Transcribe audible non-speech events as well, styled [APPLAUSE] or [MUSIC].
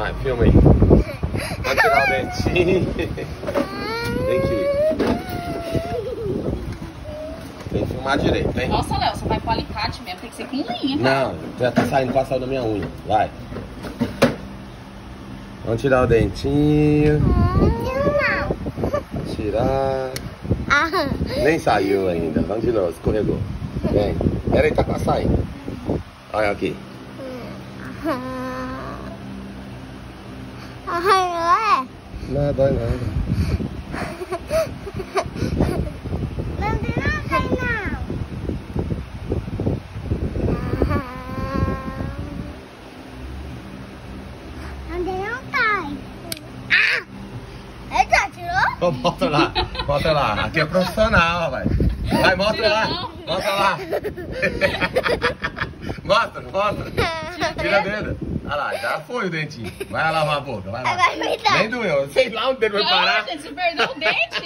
Vai, filma aí. Vai tirar o dentinho. [LAUGHS] Tem que. Tem que filmar direito, hein? Nossa, Léo, você vai com alicate mesmo, tem que ser com linha. Não, já tá saindo quase saiu da minha unha. Vai. Vamos tirar o dentinho. Tirar. Nem saiu ainda. Vamos de novo, escorregou. Vem. Pera aí, tá quase saindo. Olha aqui. Ai, Não, dói não. não tem nada não. Não tem não cai. Ah! Eita, tirou? Ô, Volta lá, volta lá. Aqui é profissional, rapaz. Vai, mostra lá. Mostra lá. [LAUGHS] mostra, mostra. Tira o dedo. Olha lá, já foi o dentinho. Vai lavar a boca, vai lá. Agora vai dar. Nem doeu. Sei lá onde o dedo vai Não, parar. gente, você perdeu o dente.